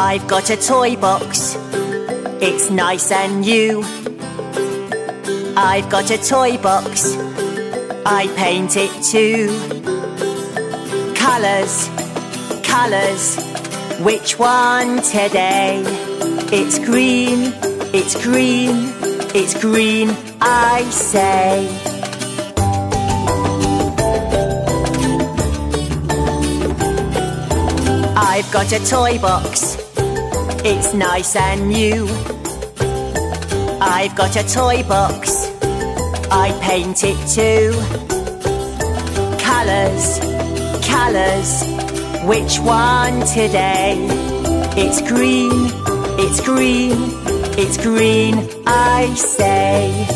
I've got a toy box, it's nice and new. I've got a toy box, I paint it too. Colours, colours, which one today? It's green, it's green, it's green, I say. I've got a toy box, it's nice and new. I've got a toy box, I paint it too. Colours, colours, which one today? It's green, it's green, it's green, I say.